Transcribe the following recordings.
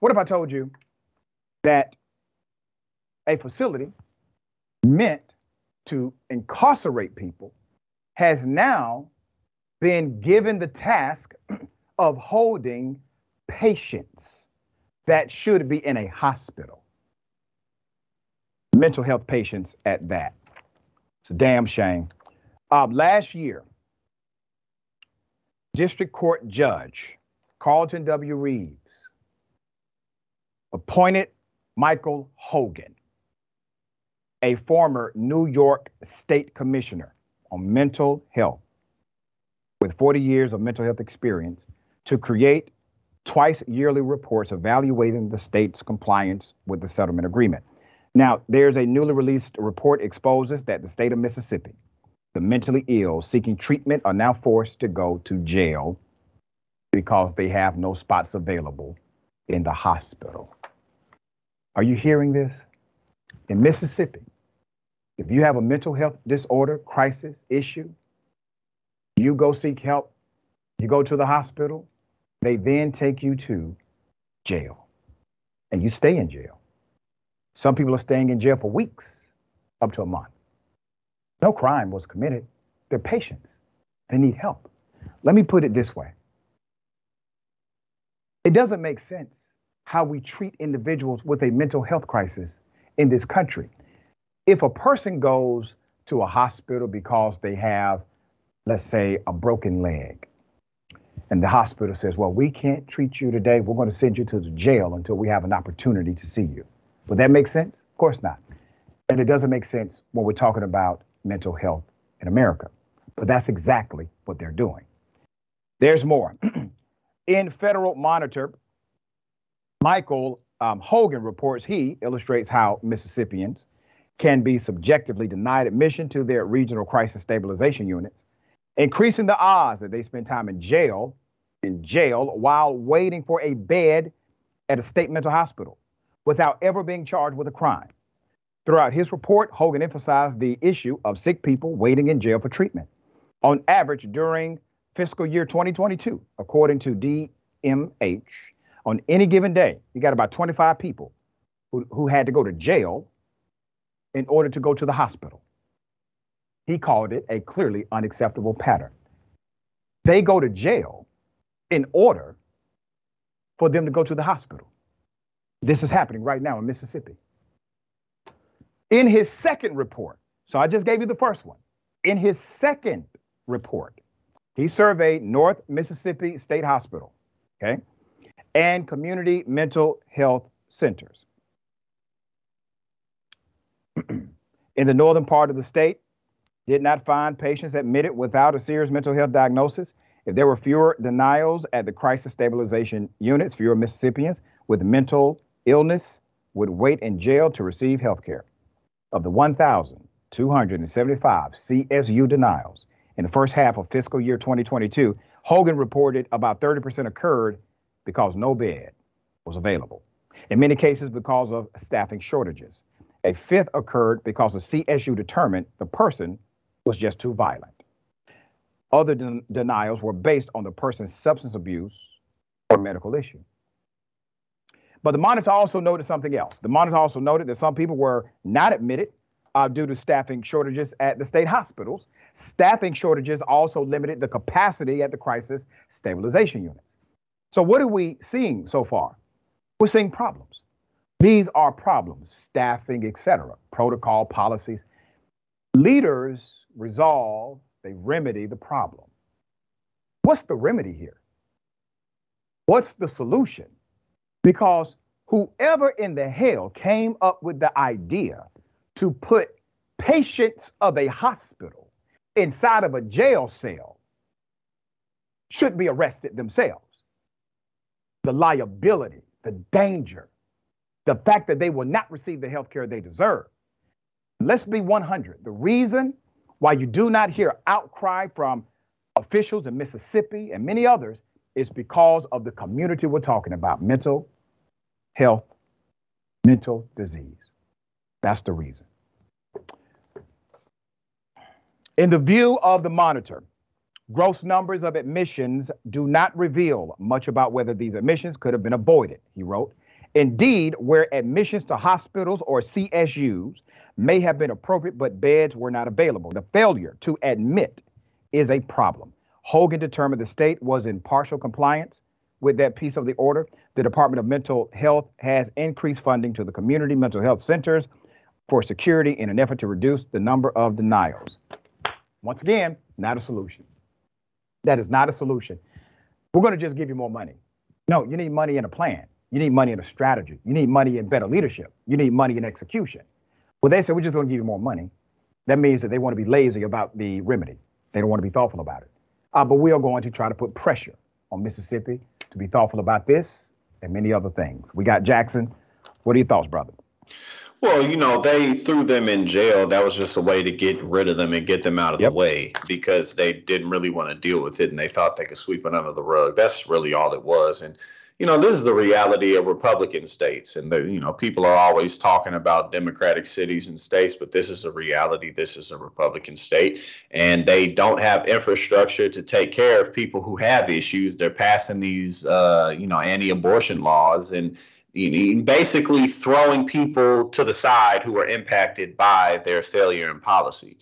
What if I told you that a facility meant to incarcerate people has now been given the task of holding patients that should be in a hospital? Mental health patients at that. It's a damn shame. Uh, last year, District Court Judge Carlton W. Reeves appointed Michael Hogan, a former New York State Commissioner on mental health with 40 years of mental health experience, to create twice yearly reports evaluating the state's compliance with the settlement agreement. Now, there's a newly released report exposes that the state of Mississippi, the mentally ill seeking treatment are now forced to go to jail because they have no spots available in the hospital. Are you hearing this? In Mississippi, if you have a mental health disorder, crisis, issue, you go seek help, you go to the hospital, they then take you to jail and you stay in jail. Some people are staying in jail for weeks, up to a month. No crime was committed. They're patients. They need help. Let me put it this way it doesn't make sense how we treat individuals with a mental health crisis in this country. If a person goes to a hospital because they have, let's say, a broken leg, and the hospital says, Well, we can't treat you today. We're going to send you to the jail until we have an opportunity to see you. Would that make sense? Of course not. And it doesn't make sense when we're talking about mental health in America. But that's exactly what they're doing. There's more. In Federal Monitor, Michael um, Hogan reports he illustrates how Mississippians can be subjectively denied admission to their regional crisis stabilization units, increasing the odds that they spend time in jail in jail while waiting for a bed at a state mental hospital without ever being charged with a crime. Throughout his report, Hogan emphasized the issue of sick people waiting in jail for treatment. On average, during fiscal year 2022, according to DMH, on any given day, you got about 25 people who, who had to go to jail in order to go to the hospital. He called it a clearly unacceptable pattern. They go to jail in order for them to go to the hospital. This is happening right now in Mississippi. In his second report, so I just gave you the first one. In his second report, he surveyed North Mississippi State Hospital, okay, and community mental health centers. in the northern part of the state, did not find patients admitted without a serious mental health diagnosis. If there were fewer denials at the crisis stabilization units, fewer Mississippians with mental illness would wait in jail to receive health care. Of the 1,275 CSU denials, in the first half of fiscal year 2022, Hogan reported about 30% occurred because no bed was available. In many cases, because of staffing shortages. A fifth occurred because the CSU determined the person was just too violent. Other den- denials were based on the person's substance abuse or medical issue. But the monitor also noted something else. The monitor also noted that some people were not admitted uh, due to staffing shortages at the state hospitals Staffing shortages also limited the capacity at the crisis stabilization units. So, what are we seeing so far? We're seeing problems. These are problems, staffing, etc., protocol, policies. Leaders resolve, they remedy the problem. What's the remedy here? What's the solution? Because whoever in the hell came up with the idea to put patients of a hospital inside of a jail cell should be arrested themselves. The liability, the danger, the fact that they will not receive the health care they deserve. Let's be 100. The reason why you do not hear outcry from officials in Mississippi and many others is because of the community we're talking about mental health, mental disease. That's the reason. In the view of the monitor, gross numbers of admissions do not reveal much about whether these admissions could have been avoided, he wrote. Indeed, where admissions to hospitals or CSUs may have been appropriate, but beds were not available. The failure to admit is a problem. Hogan determined the state was in partial compliance with that piece of the order. The Department of Mental Health has increased funding to the community mental health centers for security in an effort to reduce the number of denials. Once again, not a solution. That is not a solution. We're going to just give you more money. No, you need money in a plan. You need money in a strategy. You need money in better leadership. You need money in execution. Well, they said, we're just going to give you more money. That means that they want to be lazy about the remedy. They don't want to be thoughtful about it. Uh, but we are going to try to put pressure on Mississippi to be thoughtful about this and many other things. We got Jackson. What are your thoughts, brother? Well, you know, they threw them in jail. That was just a way to get rid of them and get them out of yep. the way because they didn't really want to deal with it and they thought they could sweep it under the rug. That's really all it was. And you know, this is the reality of Republican states. And, the, you know, people are always talking about Democratic cities and states, but this is a reality. This is a Republican state. And they don't have infrastructure to take care of people who have issues. They're passing these, uh, you know, anti abortion laws and, basically throwing people to the side who are impacted by their failure in policy.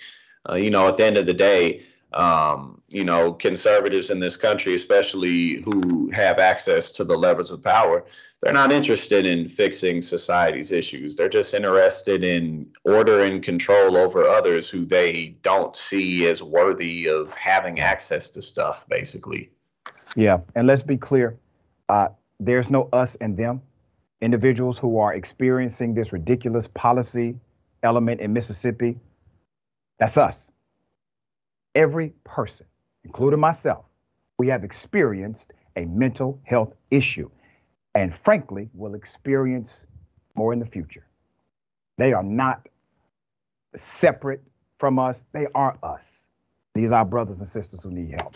Uh, you know, at the end of the day, um, you know, conservatives in this country, especially who have access to the levers of power, they're not interested in fixing society's issues. They're just interested in order and control over others who they don't see as worthy of having access to stuff, basically. Yeah. And let's be clear uh, there's no us and them. Individuals who are experiencing this ridiculous policy element in Mississippi, that's us every person, including myself, we have experienced a mental health issue and frankly will experience more in the future. They are not separate from us, they are us. These are our brothers and sisters who need help.